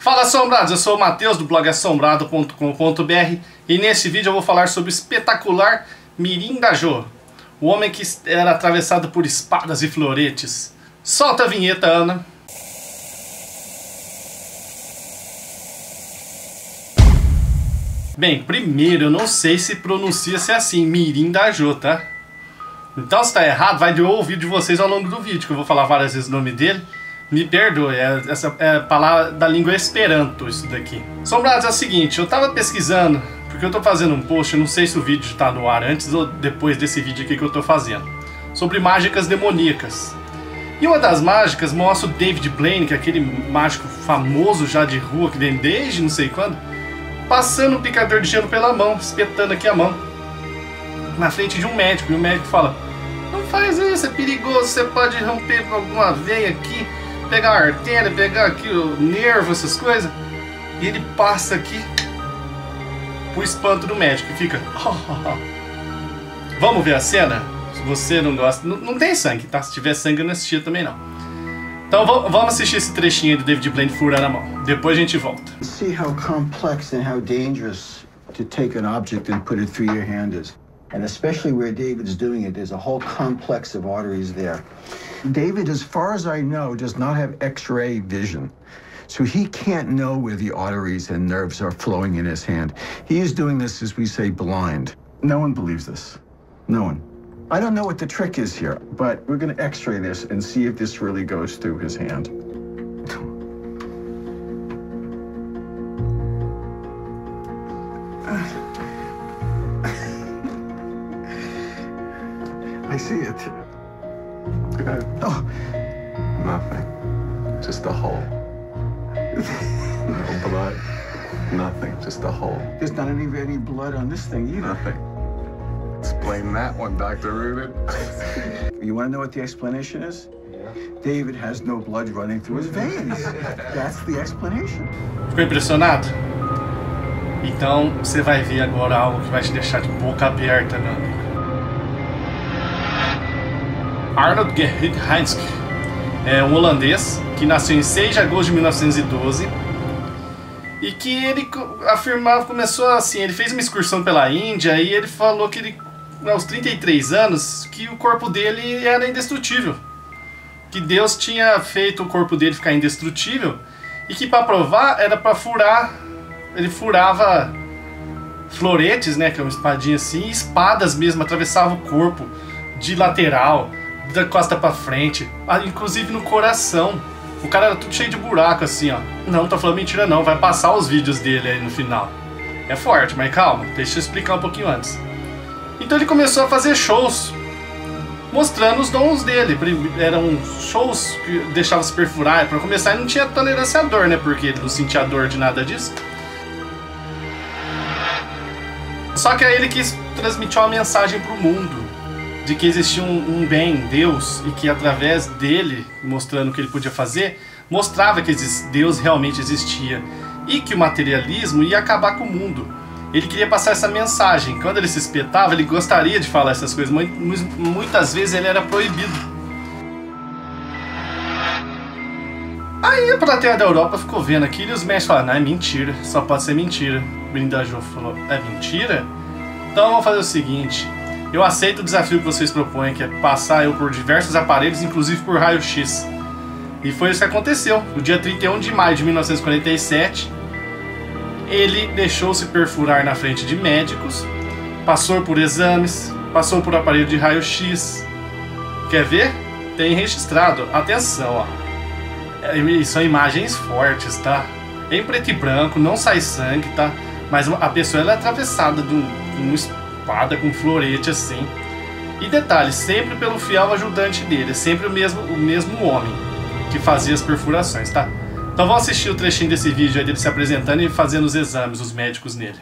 Fala assombrados, eu sou o Matheus do blog assombrado.com.br e nesse vídeo eu vou falar sobre o espetacular Mirim Jô, o homem que era atravessado por espadas e floretes. Solta a vinheta, Ana. Bem, primeiro, eu não sei se pronuncia-se assim, Mirim Jô, tá? Então se tá errado, vai de ouvir de vocês ao longo do vídeo, que eu vou falar várias vezes o nome dele. Me perdoe, é, essa é palavra da língua esperanto, isso daqui. Sombrados, é o seguinte, eu tava pesquisando, porque eu tô fazendo um post, eu não sei se o vídeo tá no ar antes ou depois desse vídeo aqui que eu tô fazendo, sobre mágicas demoníacas. E uma das mágicas mostra o David Blaine, que é aquele mágico famoso já de rua, que vem desde não sei quando, passando um picador de gelo pela mão, espetando aqui a mão, na frente de um médico, e o médico fala, não faz isso, é perigoso, você pode romper alguma veia aqui, pegar a artéria, pegar aqui o nervo, essas coisas. E ele passa aqui pro espanto do médico e fica. Vamos ver a cena? Se você não gosta. Não, não tem sangue, tá? Se tiver sangue, eu não assistia também não. Então vamos assistir esse trechinho do David Blaine furando a mão. Depois a gente volta. See how complex and how dangerous to take an object and put it through your hand is. And especially where David's doing it, there's a whole complex of arteries there. David, as far as I know, does not have x-ray vision. So he can't know where the arteries and nerves are flowing in his hand. He is doing this, as we say, blind. No one believes this. No one. I don't know what the trick is here, but we're going to x-ray this and see if this really goes through his hand. See it. Good. Eh, oh, Nothing. Just a hole. no blood. Nothing. Just a hole. there's not any, any blood on this thing either. Nothing. Explain that one, Dr. Rubin. You want to know what the explanation is? David has no blood running through his veins. That's the explanation. Ficou impressionado? Então você vai ver agora algo que vai te deixar de boca aberta, meu amigo. Arnold Gerrit Heinzke é um holandês que nasceu em 6 de agosto de 1912 e que ele afirmava, começou assim, ele fez uma excursão pela Índia e ele falou que ele, aos 33 anos, que o corpo dele era indestrutível. Que Deus tinha feito o corpo dele ficar indestrutível e que para provar era para furar, ele furava floretes, né, que é uma espadinha assim, espadas mesmo, atravessava o corpo de lateral, da costa para frente, ah, inclusive no coração. O cara era tudo cheio de buraco assim, ó. Não, tô falando mentira não, vai passar os vídeos dele aí no final. É forte, mas calma, deixa eu explicar um pouquinho antes. Então ele começou a fazer shows mostrando os dons dele. Eram shows que deixavam se perfurar. Para começar, ele não tinha tolerância à dor, né? Porque ele não sentia dor de nada disso. Só que aí ele quis transmitir uma mensagem pro mundo de que existia um, um bem, Deus, e que através dele, mostrando o que ele podia fazer, mostrava que Deus realmente existia e que o materialismo ia acabar com o mundo. Ele queria passar essa mensagem. Quando ele se espetava, ele gostaria de falar essas coisas, mas mu- muitas vezes ele era proibido. Aí a plateia da Europa ficou vendo aquilo e os médicos falaram: não, é mentira, só pode ser mentira. Brindajou falou: é mentira? Então vamos fazer o seguinte: eu aceito o desafio que vocês propõem, que é passar eu por diversos aparelhos, inclusive por raio-x. E foi isso que aconteceu. No dia 31 de maio de 1947, ele deixou-se perfurar na frente de médicos, passou por exames, passou por aparelho de raio-x. Quer ver? Tem registrado. Atenção, ó. É, São imagens fortes, tá? Em preto e branco, não sai sangue, tá? Mas a pessoa ela é atravessada de um- com uma espada, com florete assim. E detalhe, sempre pelo fiel ajudante dele, sempre o mesmo, o mesmo homem que fazia as perfurações, tá? Então vamos assistir o trechinho desse vídeo aí dele se apresentando e fazendo os exames, os médicos nele.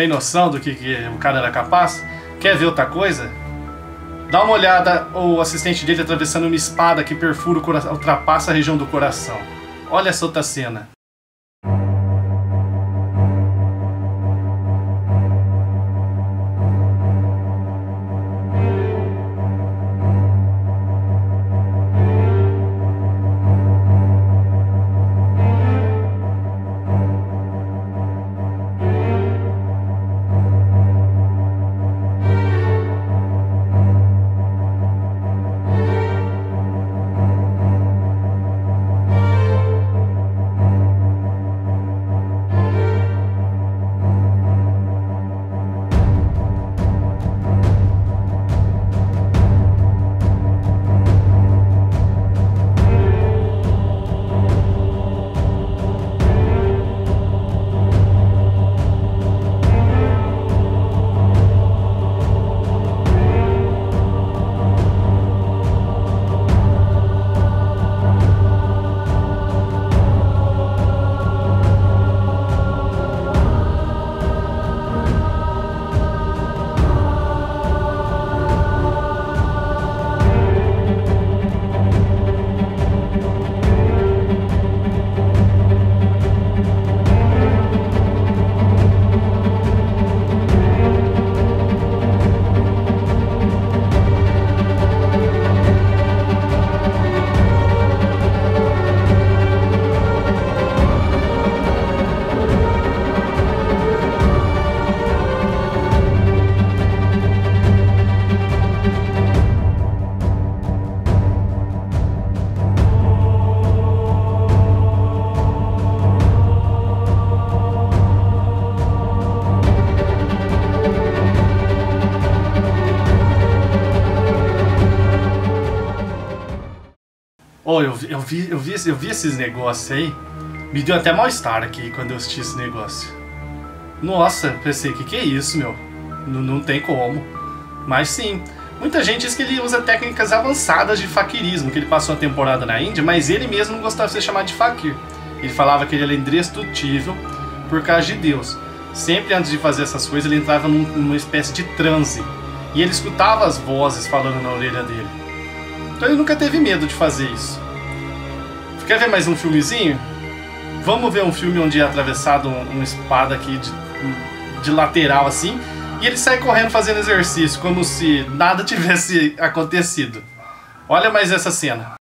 Tem noção do que, que o cara era capaz? Quer ver outra coisa? Dá uma olhada o assistente dele atravessando uma espada que perfura o coração, ultrapassa a região do coração. Olha essa outra cena. Eu, vi, eu, vi, eu vi esses negócios aí. Me deu até mal-estar aqui quando eu assisti esse negócio. Nossa, pensei, que que é isso, meu? N não tem como. Mas sim, muita gente diz que ele usa técnicas avançadas de faquirismo, que ele passou a temporada na Índia, mas ele mesmo não gostava de ser chamado de fakir. Ele falava que ele era indestrutível por causa de Deus. Sempre antes de fazer essas coisas, ele entrava num, numa espécie de transe. E ele escutava as vozes falando na orelha dele. Então ele nunca teve medo de fazer isso. Quer ver mais um filmezinho? Vamos ver um filme onde é atravessado uma espada aqui de, de lateral assim. E ele sai correndo fazendo exercício, como se nada tivesse acontecido. Olha mais essa cena.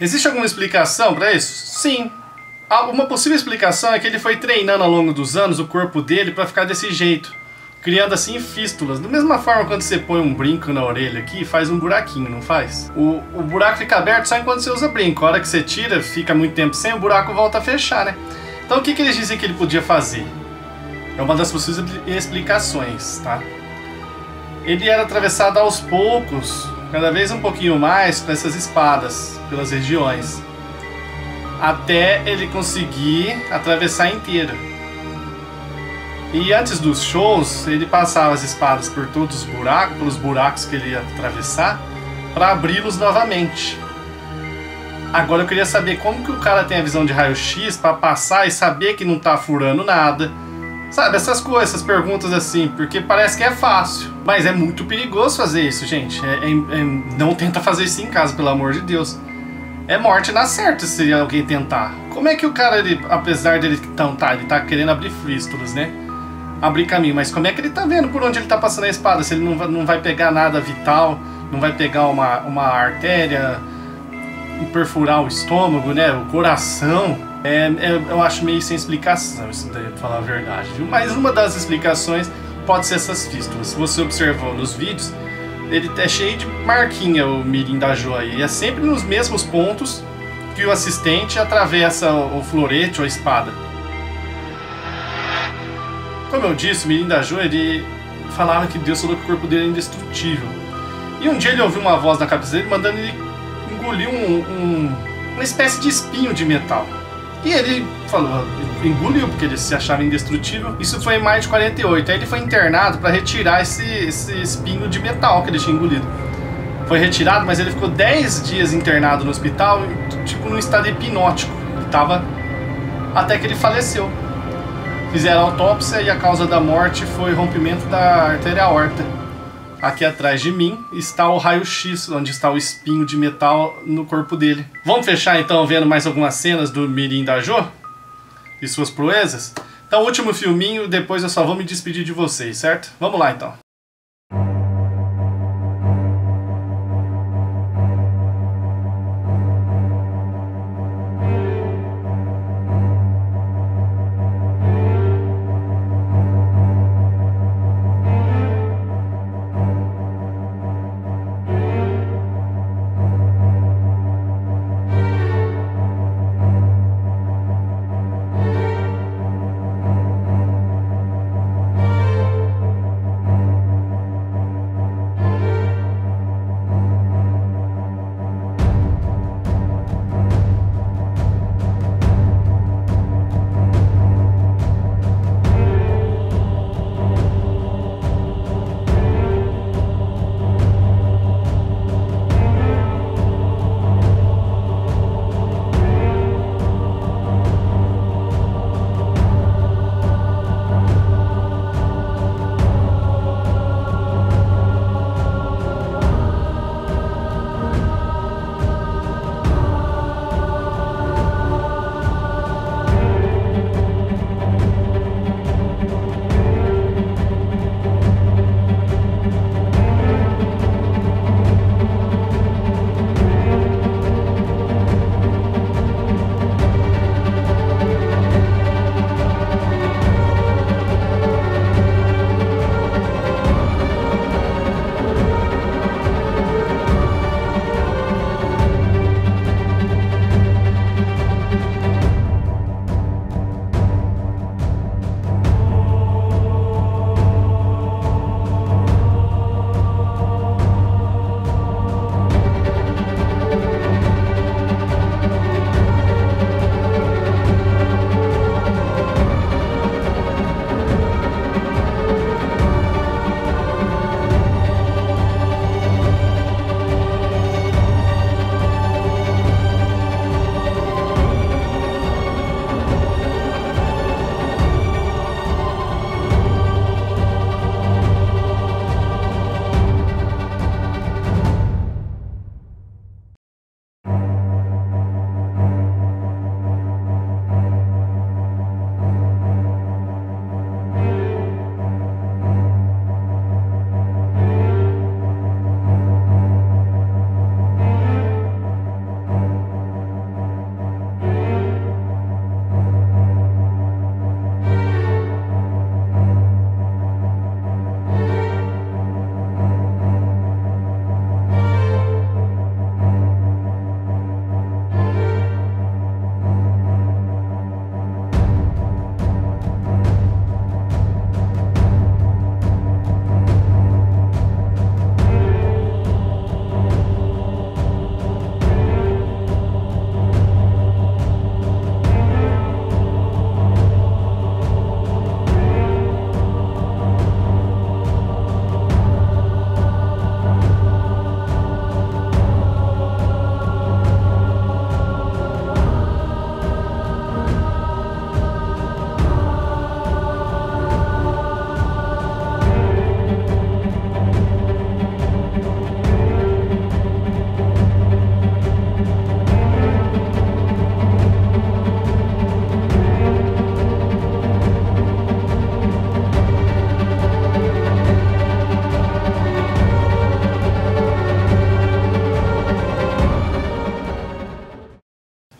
Existe alguma explicação para isso? Sim. Uma possível explicação é que ele foi treinando ao longo dos anos o corpo dele para ficar desse jeito, criando assim fístulas. Da mesma forma quando você põe um brinco na orelha aqui, faz um buraquinho, não faz? O, o buraco fica aberto só enquanto você usa brinco. A hora que você tira, fica muito tempo sem, o buraco volta a fechar, né? Então o que, que eles dizem que ele podia fazer? É uma das possíveis explicações, tá? Ele era atravessado aos poucos, cada vez um pouquinho mais, com essas espadas pelas regiões, até ele conseguir atravessar inteiro. E antes dos shows, ele passava as espadas por todos os buracos, pelos buracos que ele ia atravessar, para abri-los novamente. Agora eu queria saber como que o cara tem a visão de raio-x para passar e saber que não tá furando nada. Sabe, essas coisas, essas perguntas assim, porque parece que é fácil. Mas é muito perigoso fazer isso, gente. É, é, é, não tenta fazer isso em casa, pelo amor de Deus. É morte na certa se alguém tentar. Como é que o cara, ele, apesar dele tá, ele tá querendo abrir fístulas, né? Abrir caminho, mas como é que ele tá vendo por onde ele tá passando a espada? Se ele não não vai pegar nada vital, não vai pegar uma, uma artéria, perfurar o estômago, né? O coração. É, é, eu acho meio sem explicação isso daí, pra falar a verdade, viu? Mas uma das explicações pode ser essas fístulas. Se você observou nos vídeos, ele é cheio de marquinha, o mirim da joia. E é sempre nos mesmos pontos que o assistente atravessa o florete ou a espada. Como eu disse, o mirim da joia, ele falava que Deus falou que o corpo dele é indestrutível. E um dia ele ouviu uma voz na cabeça dele mandando ele engolir um, um, uma espécie de espinho de metal. E ele falou, engoliu, porque ele se achava indestrutível. Isso foi em maio de 48. Aí ele foi internado para retirar esse, esse espinho de metal que ele tinha engolido. Foi retirado, mas ele ficou 10 dias internado no hospital, tipo num estado hipnótico. Ele tava até que ele faleceu. Fizeram autópsia e a causa da morte foi rompimento da artéria aorta. Aqui atrás de mim está o raio-x, onde está o espinho de metal no corpo dele. Vamos fechar então vendo mais algumas cenas do Mirim da Jo? E suas proezas? Então, último filminho, depois eu só vou me despedir de vocês, certo? Vamos lá então.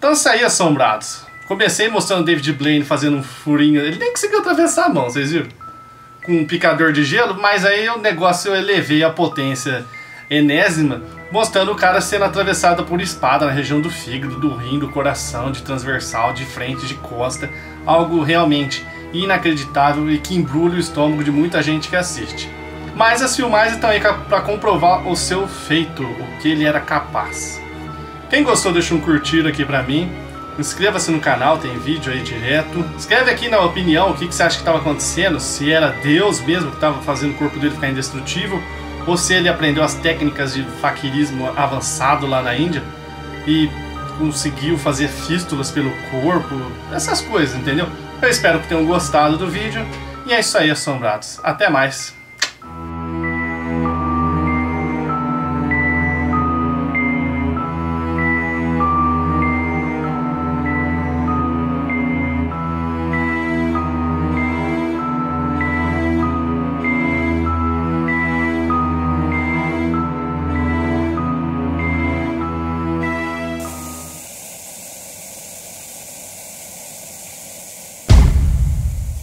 Então isso aí, assombrados. Comecei mostrando o David Blaine fazendo um furinho. Ele nem conseguiu atravessar a mão, vocês viram? Com um picador de gelo, mas aí o negócio eu elevei a potência enésima, mostrando o cara sendo atravessado por espada na região do fígado, do rim, do coração, de transversal, de frente, de costa. Algo realmente inacreditável e que embrulha o estômago de muita gente que assiste. Mas as filmagens estão aí para comprovar o seu feito, o que ele era capaz. Quem gostou, deixa um curtir aqui pra mim. Inscreva-se no canal, tem vídeo aí direto. Escreve aqui na opinião o que, que você acha que estava acontecendo, se era Deus mesmo que estava fazendo o corpo dele ficar indestrutível, ou se ele aprendeu as técnicas de faquirismo avançado lá na Índia e conseguiu fazer fístulas pelo corpo, essas coisas, entendeu? Eu espero que tenham gostado do vídeo e é isso aí, assombrados. Até mais!